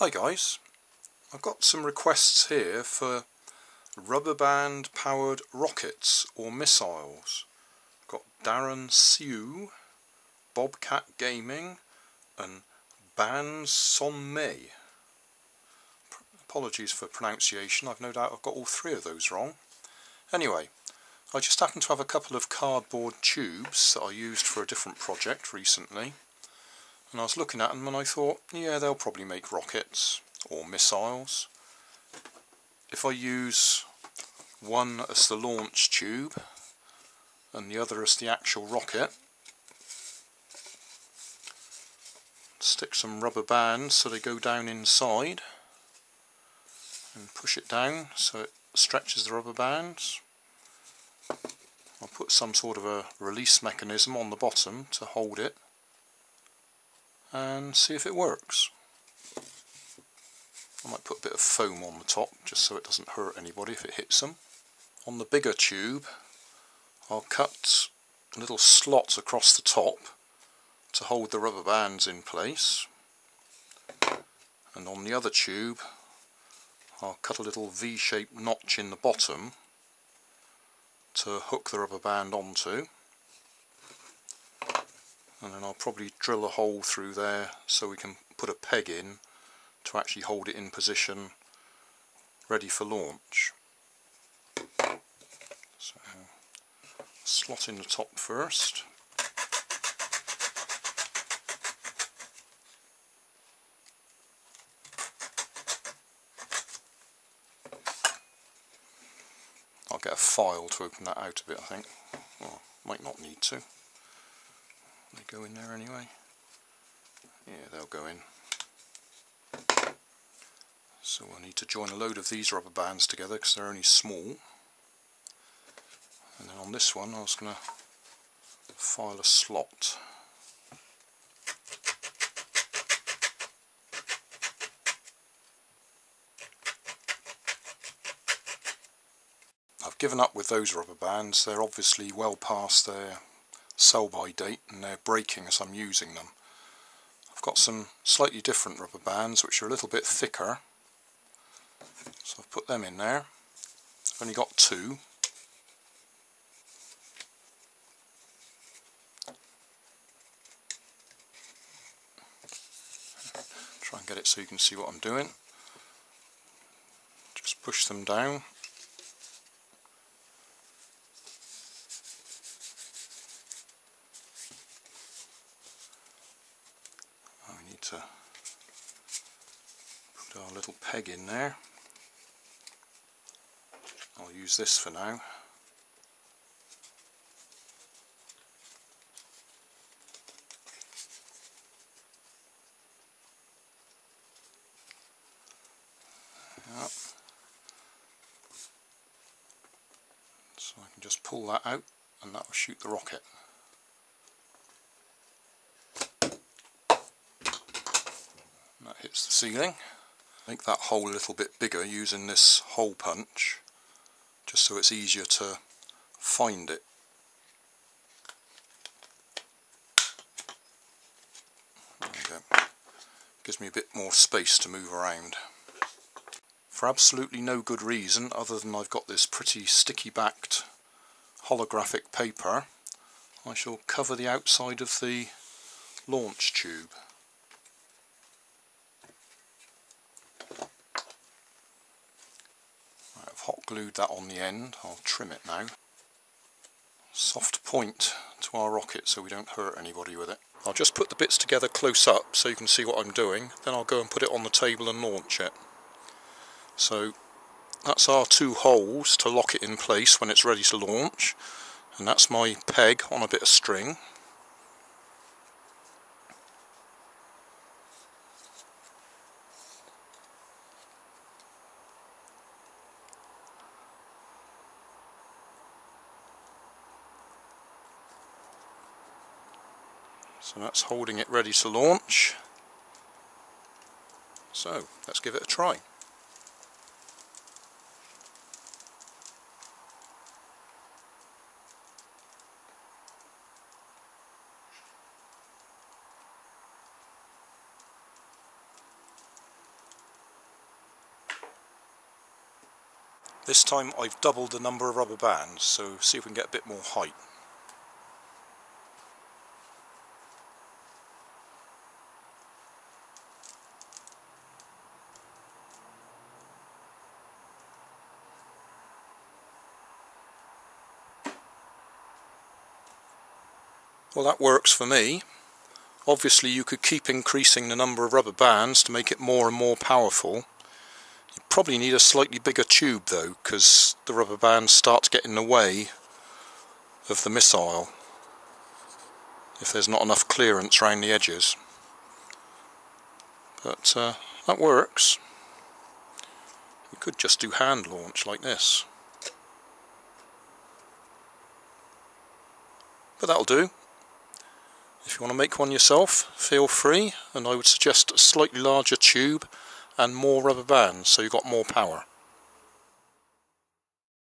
Hi guys, I've got some requests here for rubber band powered rockets or missiles. I've got Darren Siew, Bobcat Gaming and Ban Son Mei. Apologies for pronunciation, I've no doubt I've got all three of those wrong. Anyway, I just happen to have a couple of cardboard tubes that I used for a different project recently and I was looking at them and I thought yeah they'll probably make rockets or missiles. If I use one as the launch tube and the other as the actual rocket stick some rubber bands so they go down inside and push it down so it stretches the rubber bands. I'll put some sort of a release mechanism on the bottom to hold it and see if it works. I might put a bit of foam on the top just so it doesn't hurt anybody if it hits them. On the bigger tube I'll cut little slots across the top to hold the rubber bands in place and on the other tube I'll cut a little V-shaped notch in the bottom to hook the rubber band onto and then I'll probably drill a hole through there so we can put a peg in to actually hold it in position ready for launch. So slot in the top first. I'll get a file to open that out a bit I think. Well, might not need to. They go in there anyway. Yeah, they'll go in. So we'll need to join a load of these rubber bands together because they're only small. And then on this one I was going to file a slot. I've given up with those rubber bands, they're obviously well past their sell by date and they're breaking as I'm using them. I've got some slightly different rubber bands which are a little bit thicker so I've put them in there. I've only got two. Try and get it so you can see what I'm doing. Just push them down to put our little peg in there. I'll use this for now. Yep. So I can just pull that out and that will shoot the rocket. That hits the ceiling. Make that hole a little bit bigger using this hole punch just so it's easier to find it. Gives me a bit more space to move around. For absolutely no good reason other than I've got this pretty sticky backed holographic paper I shall cover the outside of the launch tube. Glued that on the end. I'll trim it now. Soft point to our rocket so we don't hurt anybody with it. I'll just put the bits together close up so you can see what I'm doing. Then I'll go and put it on the table and launch it. So that's our two holes to lock it in place when it's ready to launch. And that's my peg on a bit of string. So that's holding it ready to launch. So let's give it a try. This time I've doubled the number of rubber bands, so see if we can get a bit more height. Well that works for me. Obviously you could keep increasing the number of rubber bands to make it more and more powerful. You probably need a slightly bigger tube though because the rubber bands start to get in the way of the missile if there's not enough clearance around the edges. But uh, that works. We could just do hand launch like this. But that'll do. If you want to make one yourself, feel free, and I would suggest a slightly larger tube and more rubber bands so you've got more power.